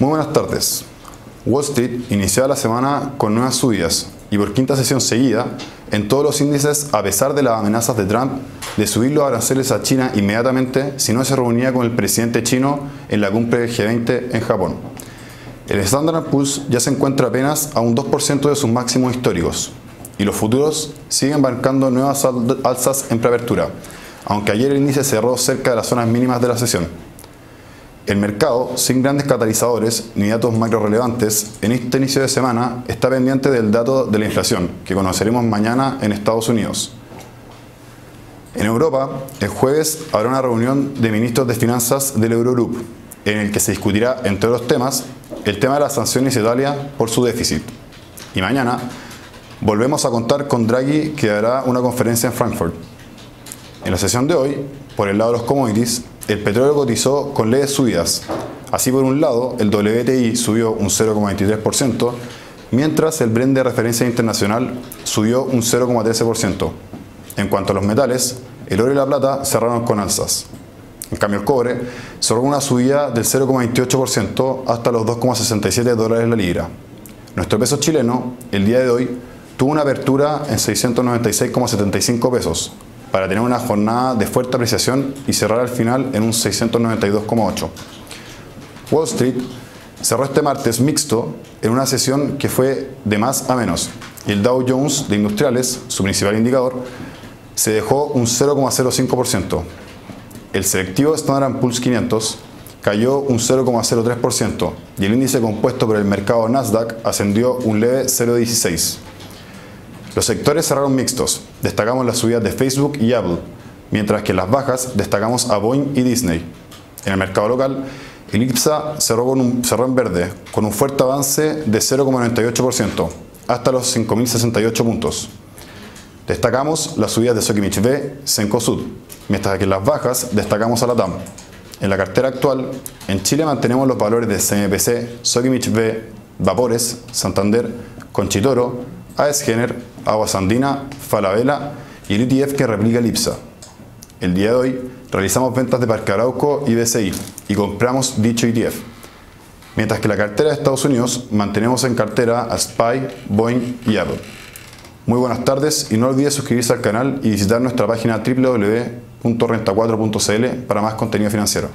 Muy buenas tardes. Wall Street iniciaba la semana con nuevas subidas y por quinta sesión seguida en todos los índices a pesar de las amenazas de Trump de subir los aranceles a China inmediatamente si no se reunía con el presidente chino en la cumbre del G20 en Japón. El Standard Poor's ya se encuentra apenas a un 2% de sus máximos históricos y los futuros siguen marcando nuevas alzas en preapertura, aunque ayer el índice cerró cerca de las zonas mínimas de la sesión. El mercado, sin grandes catalizadores ni datos macro relevantes, en este inicio de semana está pendiente del dato de la inflación, que conoceremos mañana en Estados Unidos. En Europa, el jueves habrá una reunión de ministros de finanzas del Eurogroup, en el que se discutirá, entre otros temas, el tema de las sanciones a Italia por su déficit. Y mañana volvemos a contar con Draghi, que hará una conferencia en Frankfurt. En la sesión de hoy, por el lado de los commodities, el petróleo cotizó con leves subidas. Así por un lado, el WTI subió un 0,23%, mientras el Brent de referencia internacional subió un 0,13%. En cuanto a los metales, el oro y la plata cerraron con alzas. En cambio, el cobre cerró una subida del 0,28% hasta los 2,67 dólares la libra. Nuestro peso chileno, el día de hoy, tuvo una apertura en 696,75 pesos, para tener una jornada de fuerte apreciación y cerrar al final en un 692,8. Wall Street cerró este martes mixto en una sesión que fue de más a menos el Dow Jones de Industriales, su principal indicador, se dejó un 0,05%. El selectivo Standard Poor's 500 cayó un 0,03% y el índice compuesto por el mercado Nasdaq ascendió un leve 0,16%. Los sectores cerraron mixtos. Destacamos las subidas de Facebook y Apple, mientras que las bajas destacamos a Boeing y Disney. En el mercado local, el IPSA cerró, con un, en verde, con un fuerte avance de 0,98%, hasta los 5.068 puntos. Destacamos las subidas de Sokimich B, Sencosud, mientras que en las bajas destacamos a la TAM. En la cartera actual, en Chile mantenemos los valores de CMPC, Sokimich B, Vapores, Santander, Conchitoro, Aesgener, Agua Sandina, Falabella y el ETF que replica el. El día de hoy realizamos ventas de Parque Arauco y BCI y compramos dicho ETF. Mientras que la cartera de Estados Unidos mantenemos en cartera a SPY, Boeing y Apple. Muy buenas tardes y no olvides suscribirse al canal y visitar nuestra página www.renta4.cl para más contenido financiero.